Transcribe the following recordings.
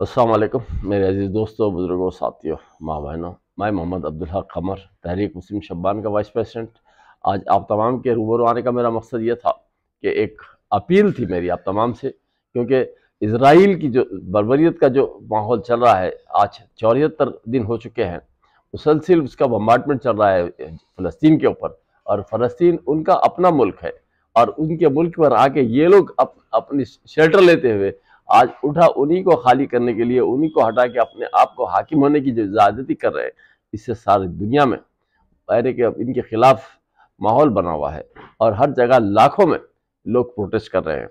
वालेकुम मेरे अज़ीज़ दोस्तों बुज़ुर्गों साथियों माँ बहनों मैं मोहम्मद अब्दुल हक कमर तहरीक मुस्लिम शब्बान का वाइस प्रेसिडेंट। आज आप तमाम के रूबरू आने का मेरा मकसद ये था कि एक अपील थी मेरी आप तमाम से क्योंकि इसराइल की जो बरबरीत का जो माहौल चल रहा है आज चौहत्तर दिन हो चुके हैं। मुसलसिल उसका बम्बार्टमेंट चल रहा है फ़लस्तीन के ऊपर और फ़लस्तीन उनका अपना मुल्क है और उनके मुल्क पर आके ये लोग अप, अपनी शेल्टर लेते हुए आज उठा, उन्हीं को खाली करने के लिए, उन्हीं को हटा के अपने आप को हाकिम होने की जो ज़्यादती कर रहे हैं, इससे सारी दुनिया में पहले के इनके खिलाफ माहौल बना हुआ है और हर जगह लाखों में लोग प्रोटेस्ट कर रहे हैं।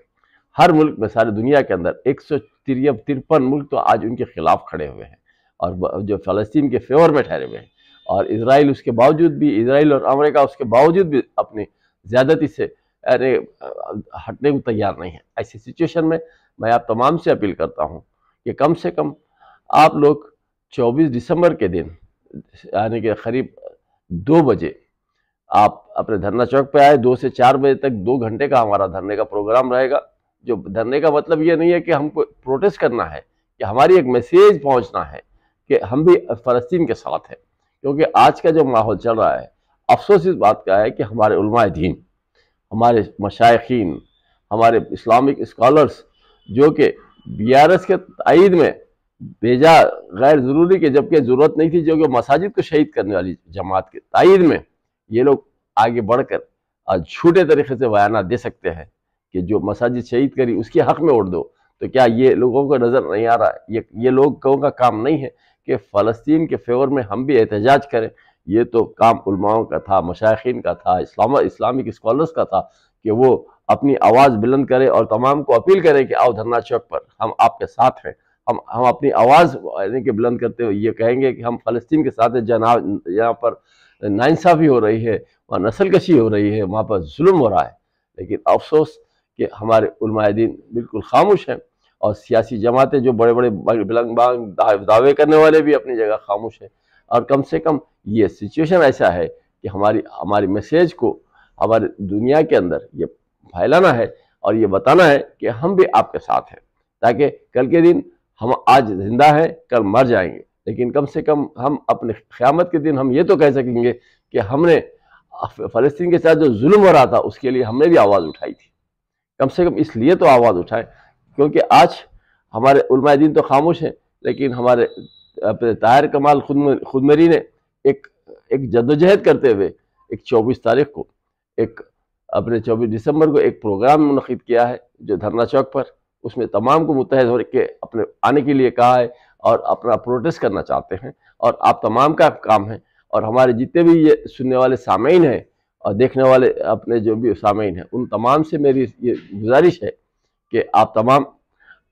हर मुल्क में सारी दुनिया के अंदर एक सौ तिरपन मुल्क तो आज उनके खिलाफ खड़े हुए हैं और जो फ़लस्तीन के फेवर में ठहरे हुए हैं और इसराइल उसके बावजूद भी इसराइल और अमेरिका उसके बावजूद भी अपनी ज़्यादती से, अरे हटने को तैयार नहीं है। ऐसी सिचुएशन में मैं आप तमाम से अपील करता हूँ कि कम से कम आप लोग 24 दिसंबर के दिन, यानी कि करीब दो बजे, आप अपने धरना चौक पे आए, दो से चार बजे तक दो घंटे का हमारा धरने का प्रोग्राम रहेगा। जो धरने का मतलब ये नहीं है कि हमको प्रोटेस्ट करना है, कि हमारी एक मैसेज पहुँचना है कि हम भी फ़लस्तीन के साथ हैं। क्योंकि आज का जो माहौल चल रहा है, अफसोस इस बात का है कि हमारे दीन हमारे मशाइन हमारे इस्लामिक स्कॉलर्स जो कि बी आर एस के तइद में भेजा गैर ज़रूरी के, जबकि ज़रूरत नहीं थी, जो कि मसाजिद को शहीद करने वाली जमात के तइद में ये लोग आगे बढ़कर झूठे तरीके से बयान दे सकते हैं कि जो मसाजिद शहीद करी, उसके हक में वोट दो। तो क्या ये लोगों को नज़र नहीं आ रहा ये ये लोगों का काम नहीं है कि फ़लस्तीन के फेवर में हम भी एहतजाज करें। ये तो काम उलमाओं का था मशाइन का था, इस्लाम, इस्लामिक स्कॉलर्स का था कि वो अपनी आवाज़ बुलंद करें और तमाम को अपील करें कि आओ धरना चौक पर, हम आपके साथ हैं। हम हम अपनी आवाज़, यानी कि बुलंद करते हुए ये कहेंगे कि हम फ़लस्तीन के साथ जनाब, यहाँ पर नाइंसाफ़ी हो रही है, वहाँ नस्ल कशी हो रही है, वहाँ पर जुल्म हो रहा है। लेकिन अफसोस कि हमारे उलमादीन बिल्कुल खामोश हैं और सियासी जमातें जो बड़े बड़े बिलंग बांग दावे करने वाले भी अपनी जगह खामोश हैं। और कम से कम ये सिचुएशन ऐसा है कि हमारी हमारी मैसेज को हमारे दुनिया के अंदर ये फैलाना है और ये बताना है कि हम भी आपके साथ हैं। ताकि कल के दिन हम आज ज़िंदा हैं, कल मर जाएँगे। लेकिन कम से कम हम अपने क़्यामत के दिन हम ये तो कह सकेंगे कि हमने फ़लस्तीन के साथ जो जुल्म हो रहा था, उसके लिए हमने भी आवाज़ उठाई थी। कम से कम इसलिए तो आवाज़ उठाए, क्योंकि आज हमारे उलमादीन तो खामोश हैं, लेकिन हमारे अपने ताहिर कमाल खुद खुदमरी ने एक एक जद्दोजहद करते हुए, एक चौबीस तारीख को एक अपने 24 दिसंबर को एक प्रोग्राम मुनद किया है, जो धरना चौक पर, उसमें तमाम को मुतहद होकर अपने, आने के लिए कहा है और अपना प्रोटेस्ट करना चाहते हैं। और आप तमाम का काम है और हमारे जितने भी ये सुनने वाले सामीन हैं और देखने वाले अपने जो भी सामीन हैं, उन तमाम से मेरी ये गुजारिश है कि आप तमाम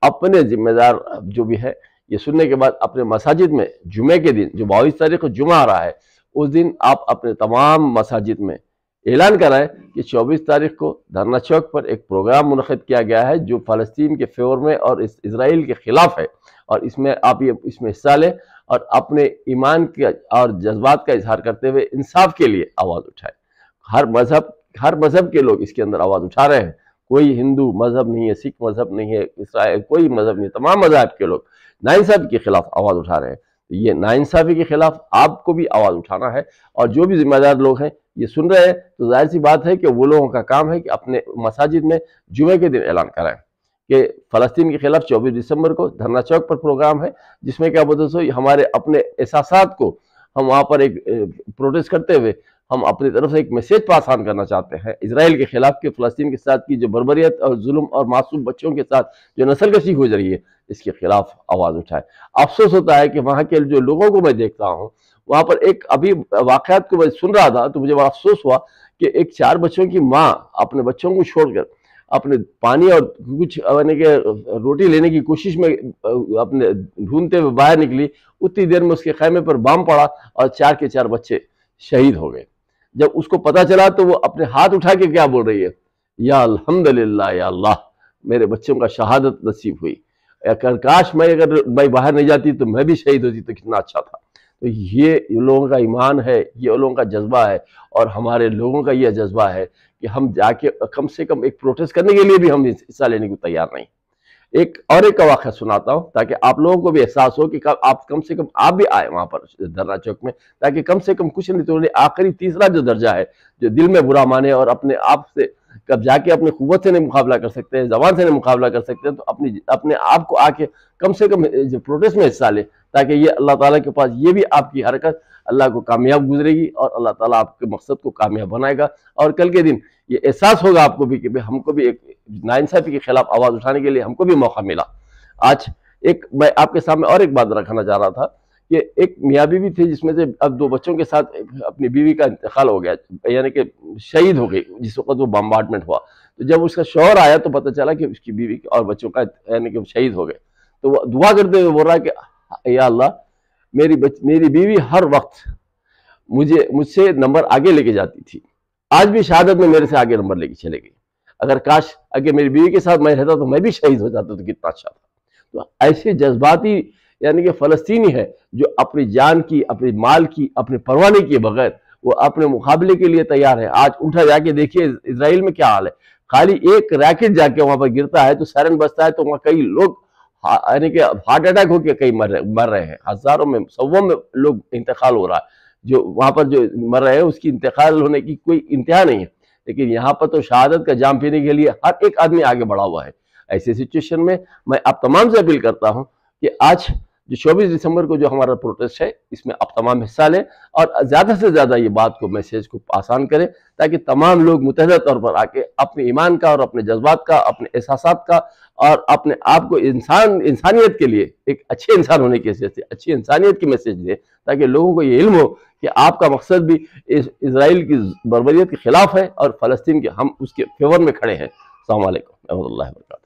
अपने ज़िम्मेदार जो भी है, ये सुनने के बाद अपने मसाजिद में जुमे के दिन, जो बाईस तारीख को जुमा आ रहा है, उस दिन आप अपने तमाम मसाजिद में ऐलान करा है कि 24 तारीख को धरना चौक पर एक प्रोग्राम मुनद किया गया है, जो फ़लस्तीन के फेवर में और इस इसराइल के ख़िलाफ़ है। और इसमें आप ये, इसमें हिस्सा लें और अपने ईमान के और जज्बात का इजहार करते हुए इंसाफ के लिए आवाज़ उठाए। हर मज़हब हर मज़हब के लोग इसके अंदर आवाज़ उठा रहे हैं। कोई हिंदू मज़हब नहीं है, सिख मज़हब नहीं है, इसराइल, कोई मज़हब नहीं तमाम मज़हब के लोग, नाइंसाफ़ी के खिलाफ आवाज़ उठा रहे हैं। ये नाइंसाफ़ी के खिलाफ आपको भी आवाज़ उठाना है और जो भी जिम्मेदार लोग हैं, ये सुन रहे हैं तो ज़ाहिर सी बात है कि वो लोगों का काम है कि अपने मसाजिद में जुमे के दिन ऐलान कराएँ कि फ़लस्तीन के खिलाफ 24 दिसंबर को धरना चौक पर प्रोग्राम है, जिसमें क्या बोलते हमारे अपने एहसास को हम वहाँ पर एक प्रोटेस्ट करते हुए हम अपनी तरफ़ से एक मैसेज पास ऑन करना चाहते हैं। इसराइल के खिलाफ के, फ़लस्तीन के साथ की जो बरबरीत और जुल्म और मासूम बच्चों के साथ जो नस्ल कशी हो रही है, इसके खिलाफ आवाज़ उठाए। अफसोस होता है कि वहाँ के जो लोगों को मैं देखता हूँ, वहाँ पर एक अभी वाकयात को मैं सुन रहा था तो मुझे बड़ा अफसोस हुआ कि एक चार बच्चों की माँ अपने बच्चों को छोड़कर अपने पानी और कुछ यानी कि रोटी लेने की कोशिश में अपने ढूंढते हुए बाहर निकली। उतनी देर में उसके खैमे पर बम पड़ा और चार के चार बच्चे शहीद हो गए। जब उसको पता चला तो वो अपने हाथ उठा के क्या बोल रही है? या अल्हम्दुलिल्लाह, या अल्लाह, मेरे बच्चों का शहादत नसीब हुई। अगर काश मैं अगर मैं बाहर नहीं जाती तो मैं भी शहीद होती तो कितना अच्छा था। तो ये लोगों का ईमान है, ये लोगों का जज्बा है और हमारे लोगों का यह जज्बा है कि हम जाके कम से कम एक प्रोटेस्ट करने के लिए भी हम हिस्सा लेने को तैयार नहीं। एक और एक वाक़ सुनाता हूँ, ताकि आप लोगों को भी एहसास हो कि आप कम से कम आप भी आए वहाँ पर धरना चौक में, ताकि कम से कम कुछ नहीं तो आखिरी तीसरा जो दर्जा है, जो दिल में बुरा माने और अपने आप से कब जाके अपने कुत से नहीं मुकाबला कर सकते हैं जबान से नहीं मुकाबला कर सकते हैं तो अपनी अपने आप को आके कम से कम जो प्रोटेस्ट में हिस्सा ले, ताकि ये अल्लाह ताला के पास ये भी आपकी हरकत अल्लाह को कामयाब गुजरेगी और अल्लाह ताला आपके मकसद को कामयाब बनाएगा। और कल के दिन ये एहसास होगा आपको भी कि भाई हमको भी एक नाइंसाफ़ी के खिलाफ आवाज़ उठाने के लिए हमको भी मौका मिला। आज एक मैं आपके सामने और एक बात रखना चाह रहा था कि एक मियाँ बीवी थी जिसमें से अब दो बच्चों के साथ अपनी बीवी का इंतकाल हो गया, यानी कि शहीद हो गई, जिस वक्त वो बम्बार्टमेंट हुआ। तो जब उसका शोर आया तो पता चला कि उसकी बीवी और बच्चों का यानी कि शहीद हो गए। तो वो दुआ करते हुए बोल रहा है कि, या अल्लाह मेरी बच, मेरी बीवी हर वक्त मुझे मुझसे नंबर आगे लेके जाती थी। आज भी शहादत में मेरे से आगे नंबर लेके चले गई अगर काश अगर मेरी बीवी के साथ मैं रहता तो मैं भी शहीद हो जाता तो कितना अच्छा था। तो ऐसे जज्बाती यानी कि फ़लस्तीनी है जो अपनी जान की अपने माल की अपने परवाने के बगैर वो अपने मुकाबले के लिए तैयार है। आज उठा जाके देखिए इसराइल में क्या हाल है। खाली एक रैकेट जाके वहाँ पर गिरता है तो सैरन बजता है तो वहाँ कई लोग यानी कि हार्ट अटैक होकर कई मर रहे मर रहे हैं। हज़ारों में सौ में लोग इंतकाल हो रहा है। जो, वहाँ पर जो मर रहे हैं, उसकी इंतकाल होने की कोई इंतहा नहीं है। लेकिन यहाँ पर तो शहादत का जाम पीने के लिए हर एक आदमी आगे बढ़ा हुआ है। ऐसे सिचुएशन में मैं आप तमाम से अपील करता हूँ कि आज जो 24 दिसंबर को जो हमारा प्रोटेस्ट है, इसमें आप तमाम हिस्सा लें और ज़्यादा से ज़्यादा ये बात को मैसेज को आसान करें ताकि तमाम लोग मुतहद तौर पर आके अपने ईमान का और अपने जज्बात का, अपने एहसास का और अपने आप को इंसान, इंसानियत के लिए एक अच्छे इंसान होने की हैसियत से अच्छी इंसानियत की मैसेज दें ताकि लोगों को ये इल्म हो कि आपका मकसद भी इस इसराइल की बरबरीत के खिलाफ है और फ़लस्तीन के हम उसके फेवर में खड़े हैं। अल्लाम वरहमल वर्का